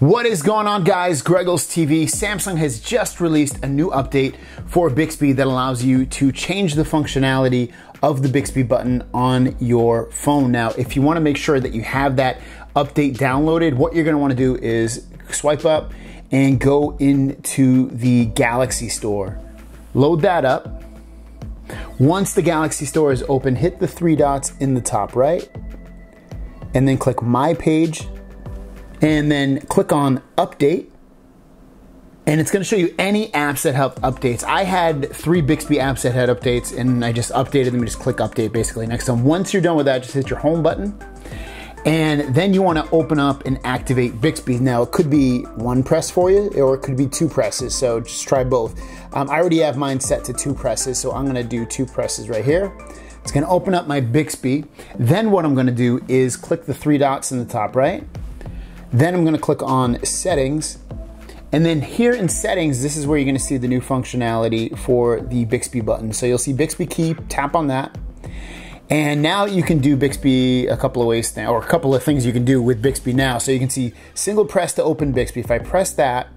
What is going on guys? Greggles TV. Samsung has just released a new update for Bixby that allows you to change the functionality of the Bixby button on your phone. Now, if you wanna make sure that you have that update downloaded, what you're gonna wanna do is swipe up and go into the Galaxy Store. Load that up. Once the Galaxy Store is open, hit the three dots in the top right, and then click My Page and then click on update and it's going to show you any apps that have updates. I had three Bixby apps that had updates, and I just updated them. You just click update basically next time. Once you're done with that, just hit your home button, and then you want to open up and activate Bixby. Now it could be one press for you, or it could be two presses. So just try both. Um, I already have mine set to two presses, so I'm going to do two presses right here. It's going to open up my Bixby. Then what I'm going to do is click the three dots in the top right then I'm gonna click on settings. And then here in settings, this is where you're gonna see the new functionality for the Bixby button. So you'll see Bixby key, tap on that. And now you can do Bixby a couple of ways now, or a couple of things you can do with Bixby now. So you can see single press to open Bixby. If I press that,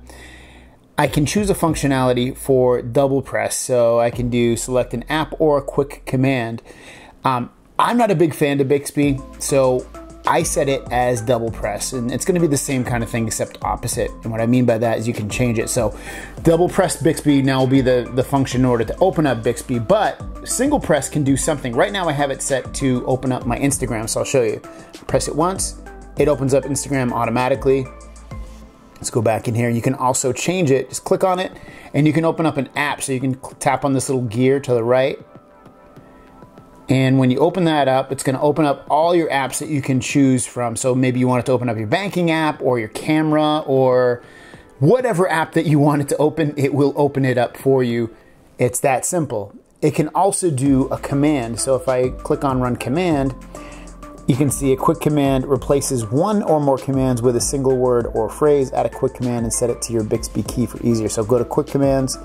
I can choose a functionality for double press. So I can do select an app or a quick command. Um, I'm not a big fan of Bixby, so I set it as double press and it's gonna be the same kind of thing except opposite. And what I mean by that is you can change it. So double press Bixby now will be the, the function in order to open up Bixby, but single press can do something. Right now I have it set to open up my Instagram, so I'll show you. Press it once, it opens up Instagram automatically. Let's go back in here. You can also change it, just click on it, and you can open up an app. So you can tap on this little gear to the right, and when you open that up, it's going to open up all your apps that you can choose from. So maybe you want it to open up your banking app or your camera or whatever app that you want it to open, it will open it up for you. It's that simple. It can also do a command. So if I click on run command, you can see a quick command replaces one or more commands with a single word or phrase. Add a quick command and set it to your Bixby key for easier. So go to quick commands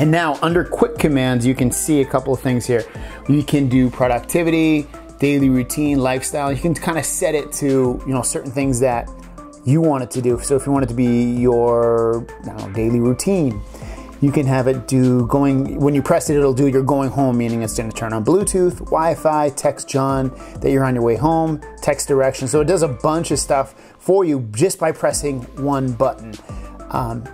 And now under quick commands, you can see a couple of things here. You can do productivity, daily routine, lifestyle. You can kind of set it to, you know, certain things that you want it to do. So if you want it to be your know, daily routine, you can have it do going, when you press it, it'll do your going home, meaning it's gonna turn on Bluetooth, Wi-Fi, text John that you're on your way home, text direction. So it does a bunch of stuff for you just by pressing one button. Um,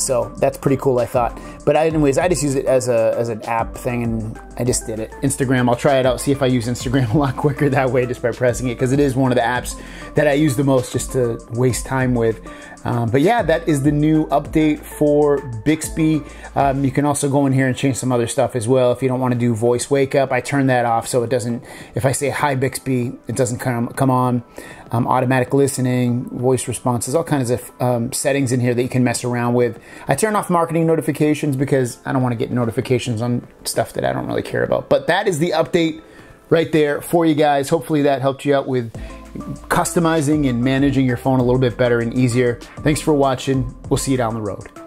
so that's pretty cool, I thought. But anyways, I just use it as a as an app thing, and I just did it. Instagram, I'll try it out, see if I use Instagram a lot quicker that way, just by pressing it, because it is one of the apps that I use the most, just to waste time with. Um, but yeah, that is the new update for Bixby. Um, you can also go in here and change some other stuff as well. If you don't want to do voice wake up, I turn that off so it doesn't. If I say hi Bixby, it doesn't come come on. Um, automatic listening, voice responses, all kinds of um, settings in here that you can mess around with. I turn off marketing notifications because I don't want to get notifications on stuff that I don't really care about. But that is the update right there for you guys. Hopefully that helped you out with customizing and managing your phone a little bit better and easier. Thanks for watching. We'll see you down the road.